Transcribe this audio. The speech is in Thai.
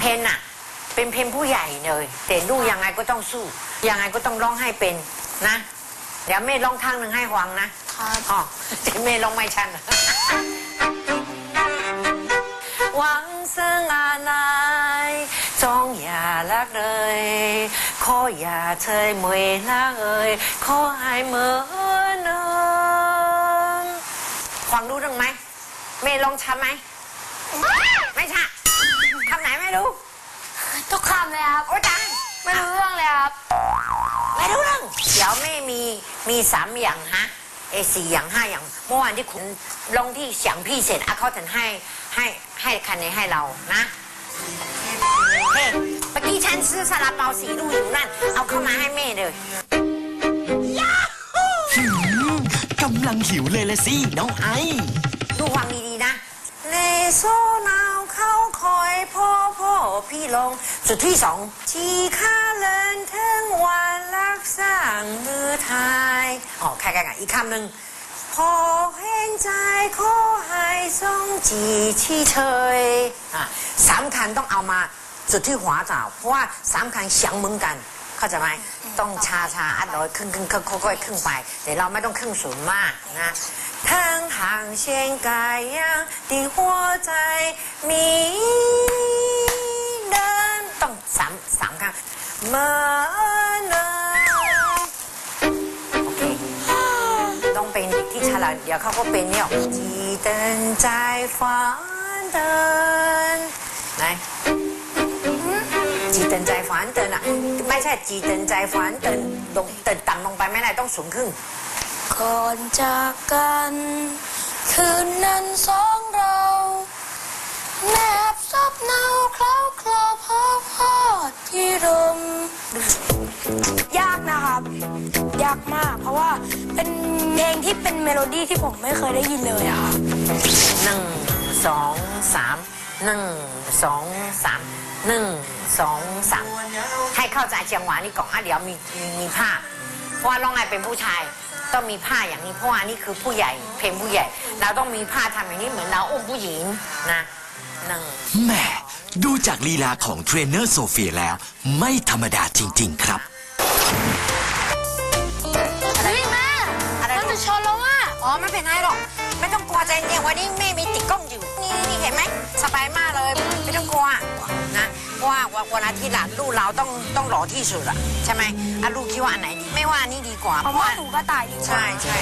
เพนอะเป็นเพนผู้ใหญ่เลย แต่ลูกยังไงก็ต้องสู้ ยังไงก็ต้องร้องให้เป็นนะ เดี๋ยวแม่ร้องทางหนึ่งให้หวังนะครับอ๋อแต่แม่ร้องไม่ชันหวังซึ่งอะไรจงอย่ารักเลยขออย่าเธอเมื่อยละเอ่ยขอให้เหมือนเดิมฟังรู้เรื่องไหมเมย์ลองช้ำไหม ไม่ใช่คำไหนไม่ รู้ ทุกคำเลยครับ โอ้จังไม่รู้เรื่องเลยครับ ไม่รู้เรื่อง เดี๋ยวแม่มีมีสามอย่างฮะเออสี่อย่างห้าอย่าง เมื่อวานที่คุณลงที่เสียงพี่เสร็จอะเขาถึงให้ให้ให้คะแนนให้เรานะเฮ้เมื่อกี้ฉันซื้อซาลาเปาสีลูกอยู่นั่น เอาเข้ามาให้แม่เลยหืมกำลังหิวเลยละสิน้องไอดูฟังดีๆนะในโซนาวเขาคอยพ่อ พพี่ลง สุดที่สองชีค่าเลินถึงวันรักสร้างมือไทยอ๋อแค่กันอีกคำหนึ่งพอแห้งใจขอให้ทรงจีที่เฉยอะสามคันต้องเอามาจุดที่หัวเจ้าเพราะว่าสามคันเสียงเหมือนกันเข้าใจไหมต้องชาชาอัดร้อยครึ่งครึ่งค่อยค่อยๆครึ่งไปแต่เราไม่ต้องครึ่งศูนย์มากนะทั้งห่างเชียงกายยังดีหัวใจมีเดินต้องสามสามครั้งเห มื่อนเดิมโอเคต้องเป็นเด็กที่ฉลาดเดี๋ยวเขาก็เป็นเนี่ยจีเดินใจฝันเดินไหนจีเตินใจฝันเตินอะไม่ใช่จีเตินใจฝันเตินลงเตินต่ำลงไปไม่ได้ต้องสูงขึ้นก่อนจากกัน คืนนั้นสองเราแนบซับเนาเคล้าคลอพอพอดที่รม ยากนะครับ ยากมาก เพราะว่าเป็นเพลงที่เป็นเมโลดี้ที่ผมไม่เคยได้ยินเลยอะครับหนึ่งสองสามหนึ่งสองสามหนึ่งสองสามให้เข้าใจเชียงหวานี่ก่อนอะเดี๋ยวมีมีมีผ้า เพราะว่าร้องไงเป็นผู้ชาย ต้องมีผ้าอย่างนี้เพราะว่านี่คือผู้ใหญ่เพลงผู้ใหญ่ เราต้องมีผ้าทำอย่างนี้เหมือนเราอุ้มผู้หญิงนะหนึ่งแม่ ดูจากลีลาของเทรนเนอร์โซเฟียแล้ว ไม่ธรรมดาจริง ๆ ครับเฮ้ยแม่อะไรมันลูจะกชนแล้วว่าอ๋อไม่เป็นไรหรอก ไม่ต้องกลัวใจเย็นวันนี้แม่มีติดกล้องอยู่ นี่นี่เห็นไหมสบายมากเลย ไม่ต้องกลัวนะเพราะว่าวันวันอาทิตย์อะลูกเราต้องต้องหล่อที่สุดอะใช่ไหมอะลูกคิดว่าอันไหนดีไม่ว่าอันนี้ดีกว่าผมว่าหนูก็ตายดีกว่าใช่ใช่